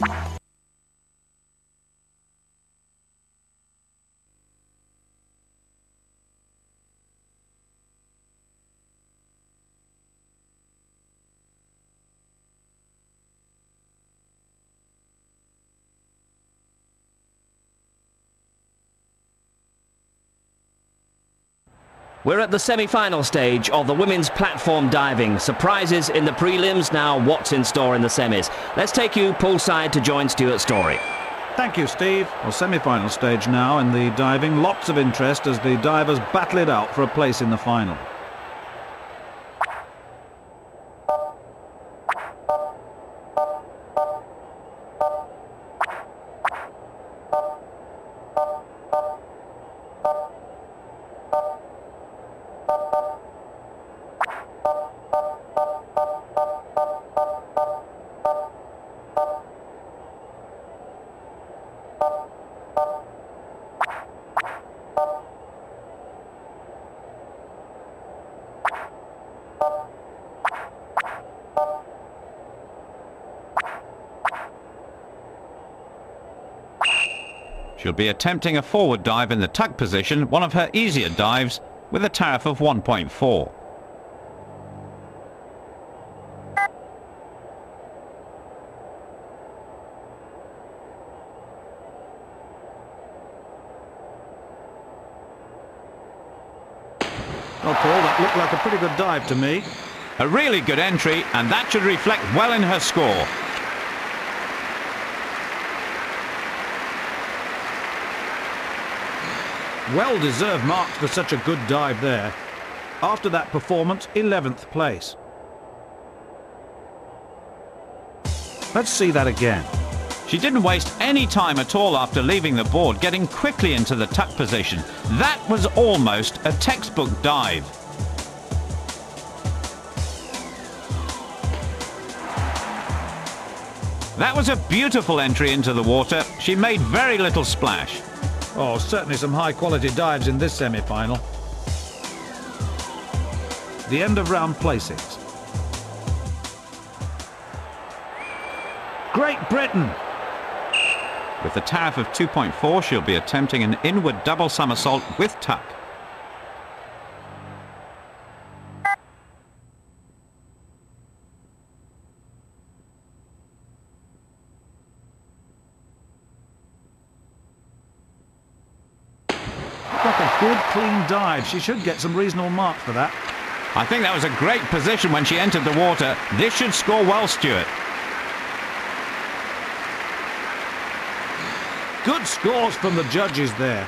you We're at the semi-final stage of the women's platform diving. Surprises in the prelims, now what's in store in the semis. Let's take you poolside to join Stuart Storey. Thank you, Steve. Well, semi-final stage now in the diving. Lots of interest as the divers battle it out for a place in the final. She'll be attempting a forward dive in the tuck position, one of her easier dives, with a tariff of 1.4. Well, Paul, that looked like a pretty good dive to me. A really good entry, and that should reflect well in her score. Well-deserved marks for such a good dive there. After that performance, 11th place. Let's see that again. She didn't waste any time at all after leaving the board, getting quickly into the tuck position. That was almost a textbook dive. That was a beautiful entry into the water. She made very little splash. Oh, certainly some high-quality dives in this semi-final. The end of round placings. Great Britain! With a tariff of 2.4, she'll be attempting an inward double somersault with tuck. Like a good, clean dive. She should get some reasonable marks for that. I think that was a great position when she entered the water. This should score well, Stuart. Good scores from the judges there.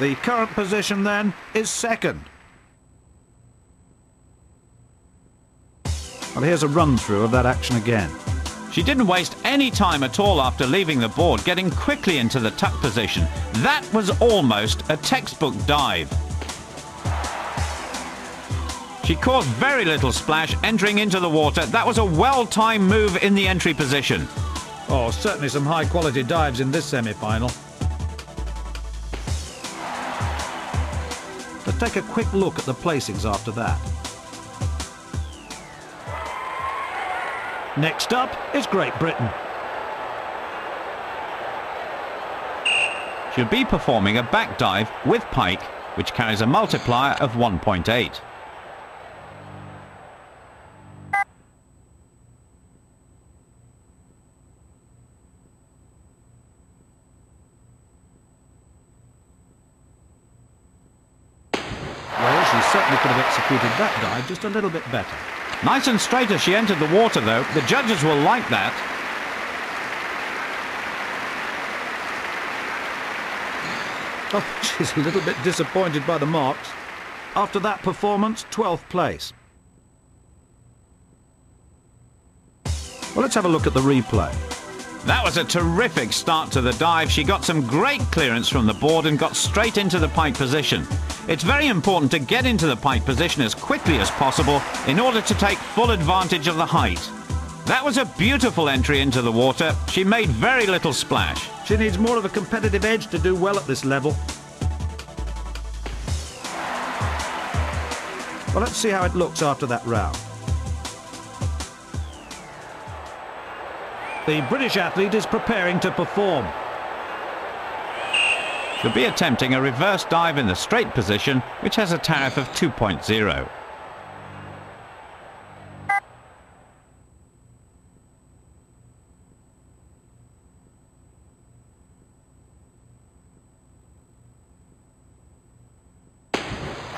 The current position then is second. Well, here's a run-through of that action again. She didn't waste any time at all after leaving the board, getting quickly into the tuck position. That was almost a textbook dive. She caused very little splash entering into the water. That was a well-timed move in the entry position. Oh, certainly some high-quality dives in this semi-final. Let's take a quick look at the placings after that. Next up is Great Britain. She'll be performing a back dive with pike, which carries a multiplier of 1.8. Well, she certainly could have executed that dive just a little bit better. Nice and straight as she entered the water, though. The judges will like that. Oh, she's a little bit disappointed by the marks. After that performance, 12th place. Well, let's have a look at the replay. That was a terrific start to the dive. She got some great clearance from the board and got straight into the pike position. It's very important to get into the pike position as quickly as possible in order to take full advantage of the height. That was a beautiful entry into the water. She made very little splash. She needs more of a competitive edge to do well at this level. Well, let's see how it looks after that round. The British athlete is preparing to perform. She'll be attempting a reverse dive in the straight position, which has a tariff of 2.0.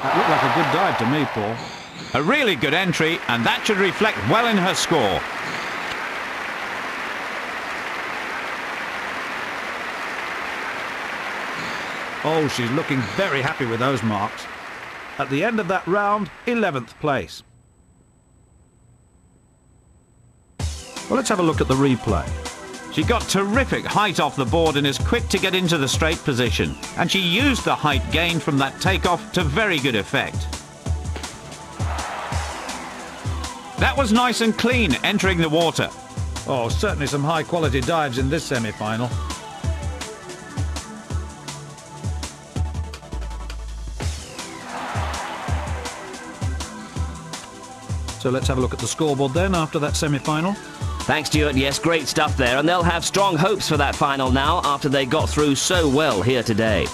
That looked like a good dive to me, Paul. A really good entry, and that should reflect well in her score. Oh, she's looking very happy with those marks. At the end of that round, 11th place. Well, let's have a look at the replay. She got terrific height off the board and is quick to get into the straight position. And she used the height gained from that takeoff to very good effect. That was nice and clean entering the water. Oh, certainly some high-quality dives in this semi-final. So let's have a look at the scoreboard then after that semi-final. Thanks, Stuart. Yes, great stuff there. And they'll have strong hopes for that final now after they got through so well here today.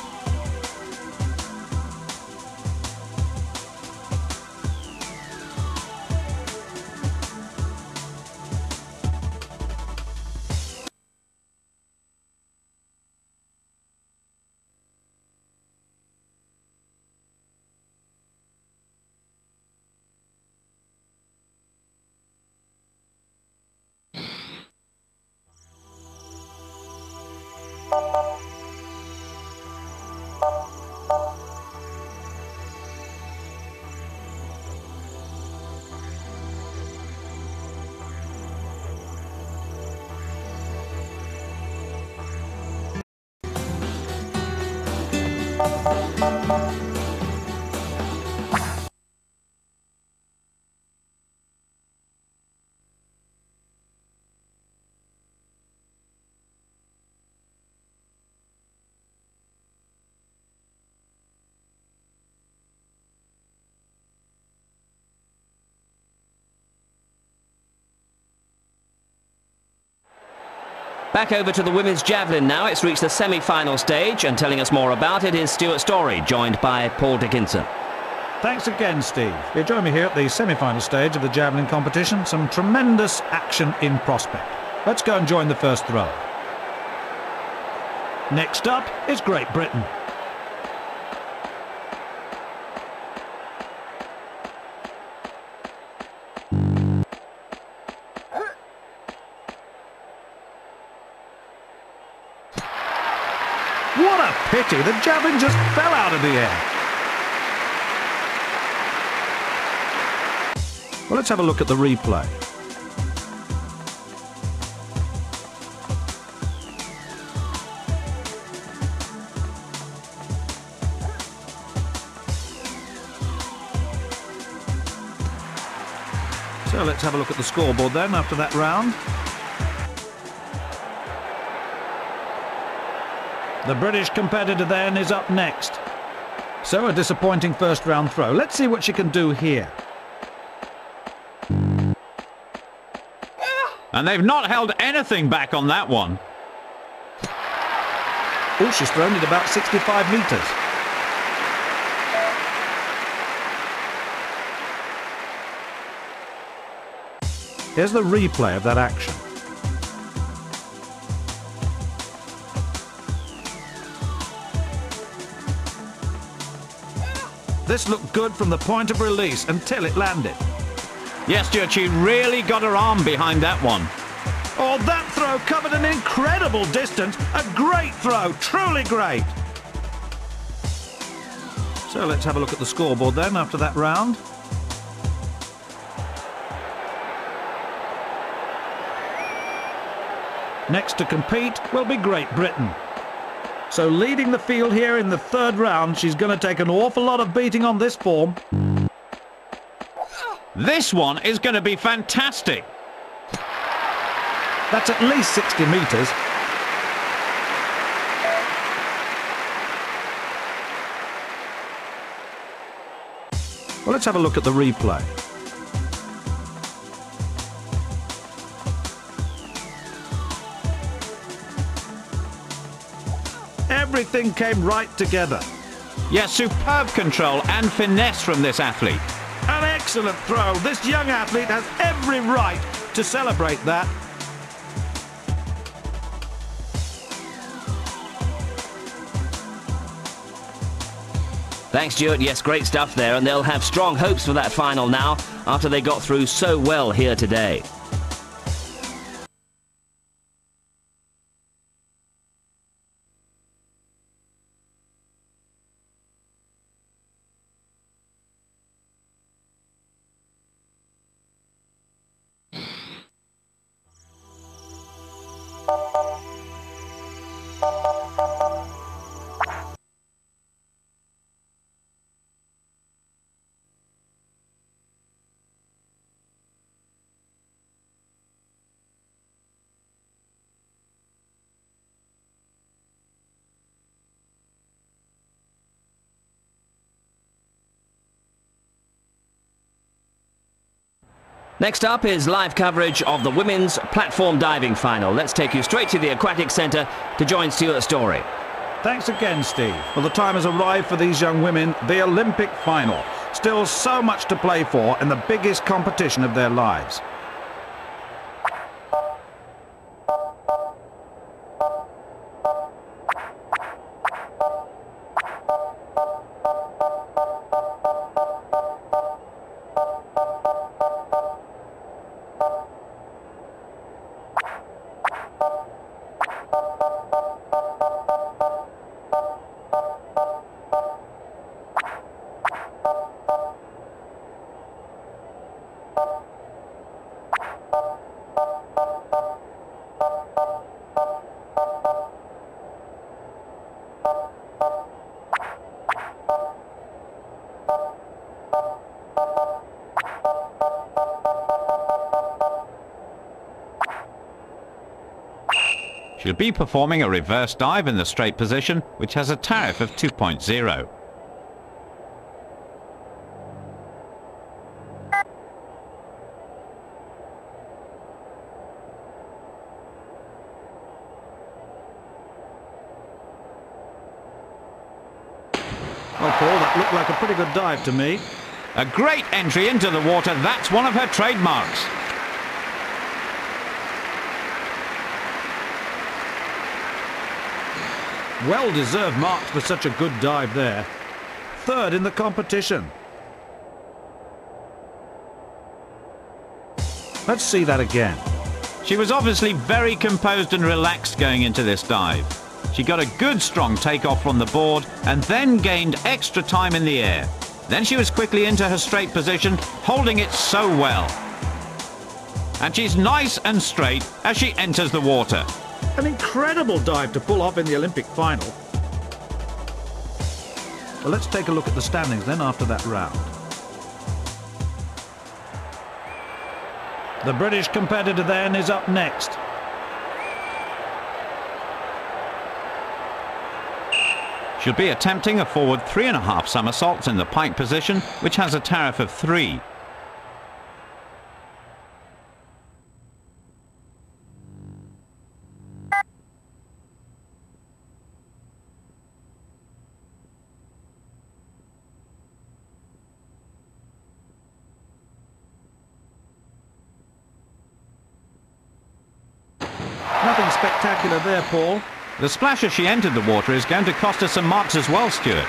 Back over to the women's javelin now. It's reached the semi-final stage, and telling us more about it is Stuart Storey, joined by Paul Dickinson. Thanks again, Steve. You join me here at the semi-final stage of the javelin competition. Some tremendous action in prospect. Let's go and join the first throw. Next up is Great Britain. What a pity! The javelin just fell out of the air. Well, let's have a look at the replay. So let's have a look at the scoreboard then after that round. The British competitor then is up next. So a disappointing first round throw. Let's see what she can do here. And they've not held anything back on that one. Oh, she's thrown it about 65 metres. Here's the replay of that action. This looked good from the point of release until it landed. Yes, Stuart, really got her arm behind that one. Oh, that throw covered an incredible distance. A great throw, truly great. So let's have a look at the scoreboard then after that round. Next to compete will be Great Britain. So leading the field here in the third round, she's going to take an awful lot of beating on this form. This one is going to be fantastic. That's at least 60 metres. Well, let's have a look at the replay. Everything came right together. Yes, superb control and finesse from this athlete. An excellent throw. This young athlete has every right to celebrate that. Thanks, Stuart. Yes, great stuff there, and they'll have strong hopes for that final now after they got through so well here today. Next up is live coverage of the women's platform diving final. Let's take you straight to the Aquatic Centre to join Stuart Storey. Thanks again, Steve. Well, the time has arrived for these young women, the Olympic final. Still so much to play for in the biggest competition of their lives. She'll be performing a reverse dive in the straight position, which has a tariff of 2.0. Well, Paul, that looked like a pretty good dive to me. A great entry into the water, that's one of her trademarks. Well-deserved marks for such a good dive there. Third in the competition. Let's see that again. She was obviously very composed and relaxed going into this dive. She got a good strong takeoff from the board and then gained extra time in the air. Then she was quickly into her straight position, holding it so well. And she's nice and straight as she enters the water. An incredible dive to pull off in the Olympic final. Well, let's take a look at the standings then after that round. The British competitor then is up next. She'll be attempting a forward three and a half somersaults in the pike position, which has a tariff of three. There, Paul. The splash as she entered the water is going to cost her some marks as well, Stuart.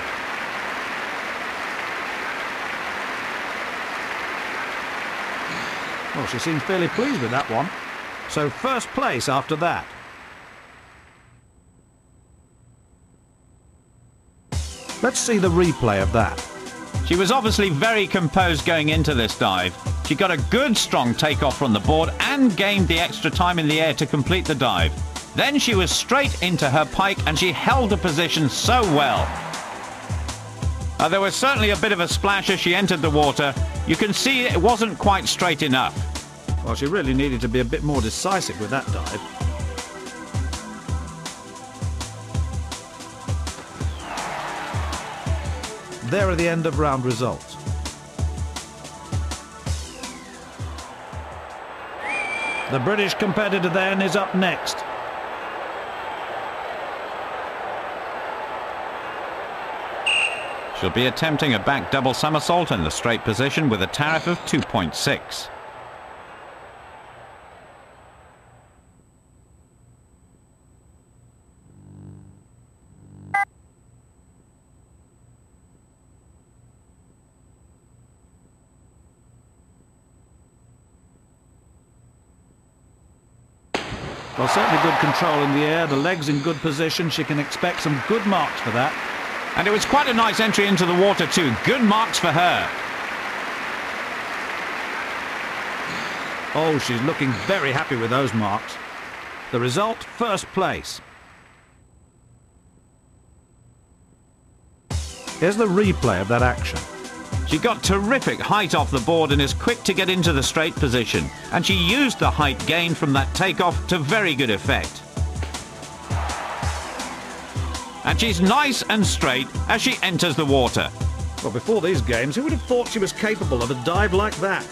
Well, she seems fairly pleased with that one. So first place after that. Let's see the replay of that. She was obviously very composed going into this dive. She got a good strong takeoff from the board and gained the extra time in the air to complete the dive. Then she was straight into her pike and she held the position so well. Uh, there was certainly a bit of a splash as she entered the water. You can see it wasn't quite straight enough. Well, she really needed to be a bit more decisive with that dive. There are the end of round results. The British competitor then is up next. She'll be attempting a back double somersault in the straight position with a tariff of 2.6. Well, certainly good control in the air, the legs in good position. She can expect some good marks for that. And it was quite a nice entry into the water too. Good marks for her. Oh, she's looking very happy with those marks. The result, first place. Here's the replay of that action. She got terrific height off the board and is quick to get into the straight position. And she used the height gained from that takeoff to very good effect. And she's nice and straight as she enters the water. Well, before these games, who would have thought she was capable of a dive like that?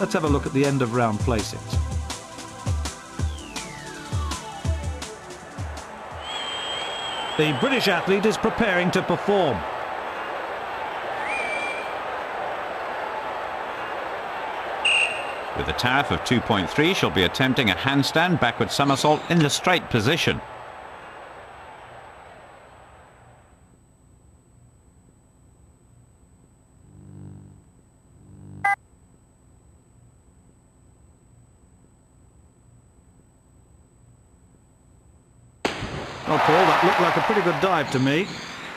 Let's have a look at the end of round placings. The British athlete is preparing to perform. With a tariff of 2.3, she'll be attempting a handstand backward somersault in the straight position. Oh, Paul, that looked like a pretty good dive to me.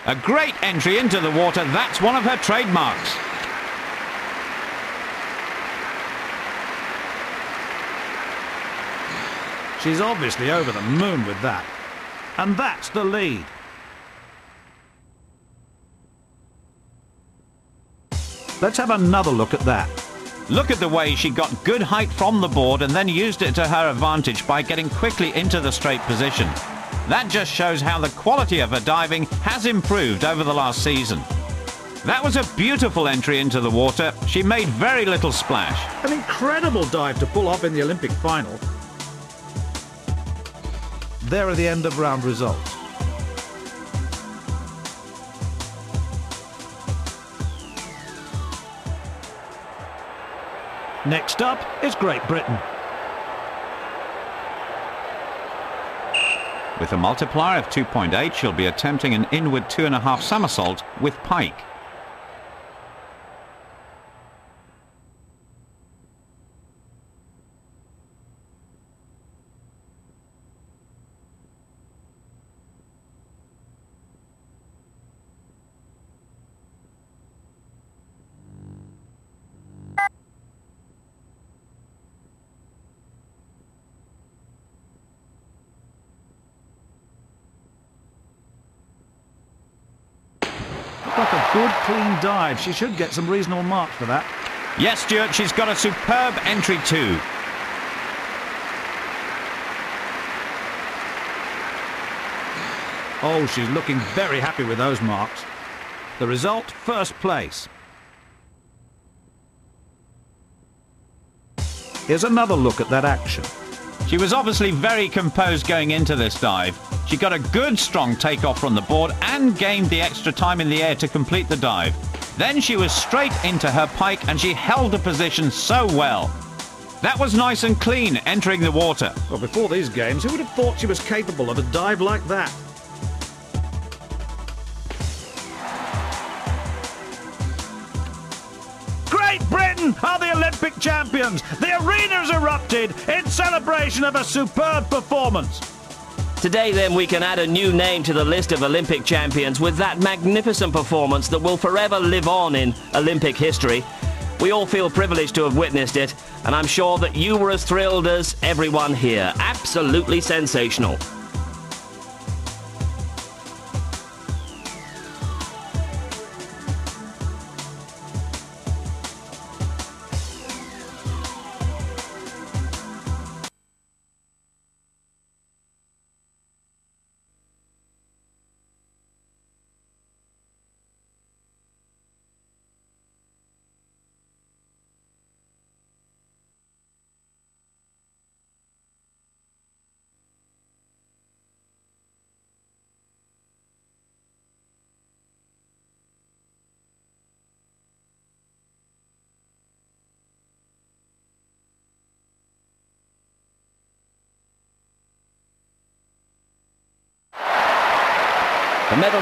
A great entry into the water. That's one of her trademarks. She's obviously over the moon with that. And that's the lead. Let's have another look at that. Look at the way she got good height from the board and then used it to her advantage by getting quickly into the straight position. That just shows how the quality of her diving has improved over the last season. That was a beautiful entry into the water. She made very little splash. An incredible dive to pull off in the Olympic final. There are the end of round results. Next up is Great Britain. With a multiplier of 2.8, she'll be attempting an inward two and a half somersault with pike. Looked like a good, She should get some reasonable marks for that. Yes, Stuart, she's got a superb entry too. Oh, she's looking very happy with those marks. The result, first place. Here's another look at that action. She was obviously very composed going into this dive. She got a good strong takeoff from the board and gained the extra time in the air to complete the dive. Then she was straight into her pike and she held the position so well. That was nice and clean entering the water. Well, before these games, who would have thought she was capable of a dive like that? Great Britain are the Olympic champions. The arena's erupted in celebration of a superb performance. Today, then, we can add a new name to the list of Olympic champions with that magnificent performance that will forever live on in Olympic history. We all feel privileged to have witnessed it, and I'm sure that you were as thrilled as everyone here. Absolutely sensational.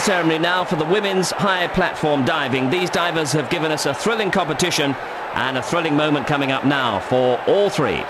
Ceremony now for the women's high platform diving. These divers have given us a thrilling competition and a thrilling moment coming up now for all three.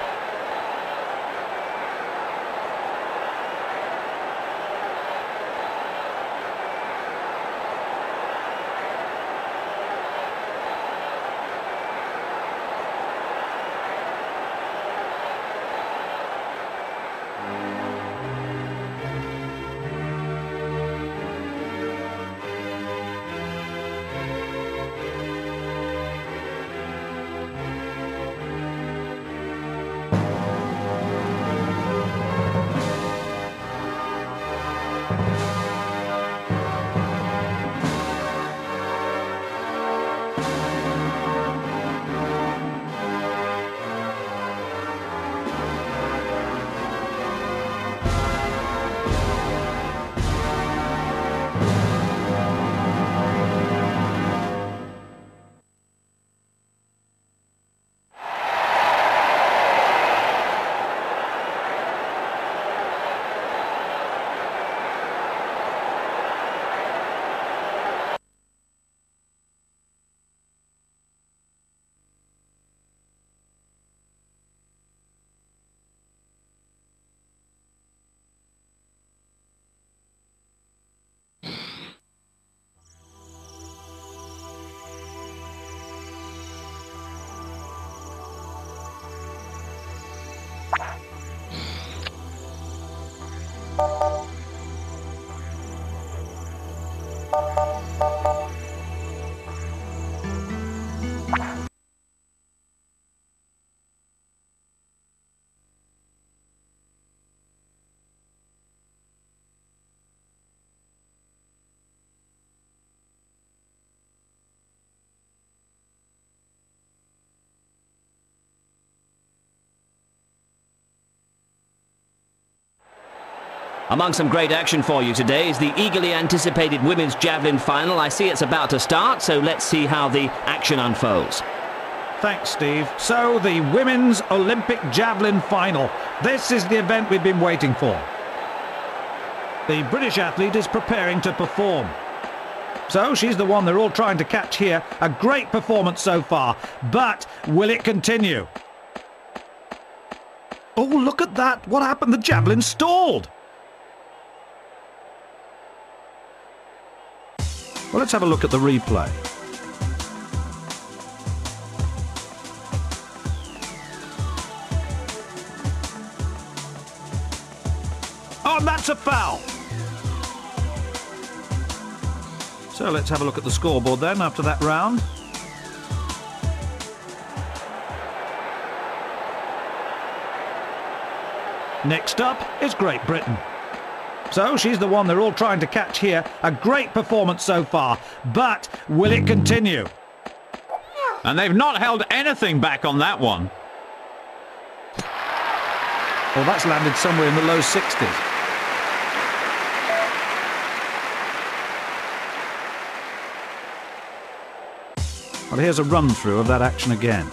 Among some great action for you today is the eagerly anticipated women's javelin final. I see it's about to start, so let's see how the action unfolds. Thanks, Steve. So, the Women's Olympic Javelin Final. This is the event we've been waiting for. The British athlete is preparing to perform. So, she's the one they're all trying to catch here. A great performance so far, but will it continue? Oh, look at that. What happened? The javelin stalled. Well, let's have a look at the replay. Oh, and that's a foul. So let's have a look at the scoreboard then after that round. Next up is Great Britain. So she's the one they're all trying to catch here. A great performance so far, but will it continue? And they've not held anything back on that one. Well, that's landed somewhere in the low 60s. Well, here's a run-through of that action again.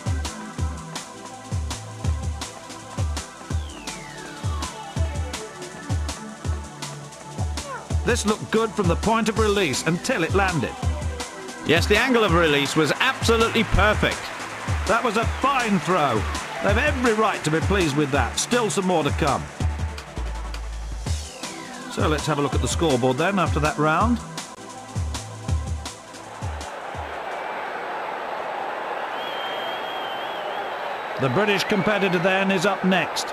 This looked good from the point of release until it landed. Yes, the angle of release was absolutely perfect. That was a fine throw. They've every right to be pleased with that. Still some more to come. So let's have a look at the scoreboard then after that round. The British competitor then is up next.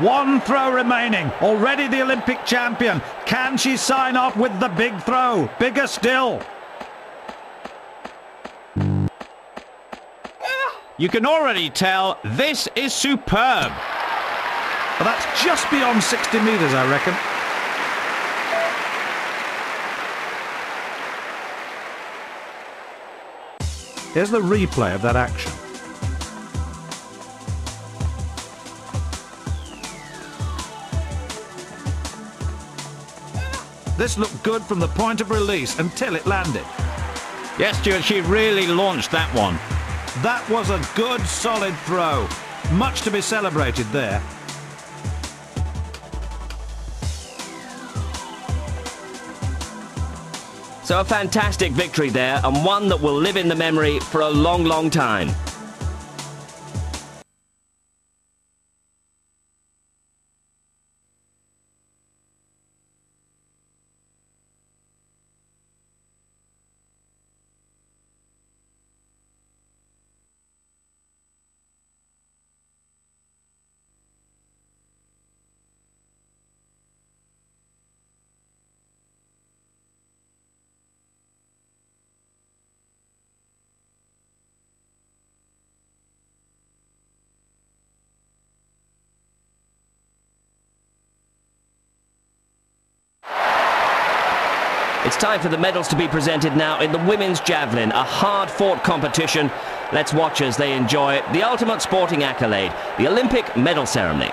One throw remaining. Already the Olympic champion. Can she sign off with the big throw? Bigger still. You can already tell this is superb. Well, that's just beyond 60 metres, I reckon. Here's the replay of that action. This looked good from the point of release until it landed. Yes, Stuart, she really launched that one. That was a good, solid throw. Much to be celebrated there. So a fantastic victory there, and one that will live in the memory for a long, long time. It's time for the medals to be presented now in the women's javelin, a hard-fought competition. Let's watch as they enjoy the ultimate sporting accolade, the Olympic medal ceremony.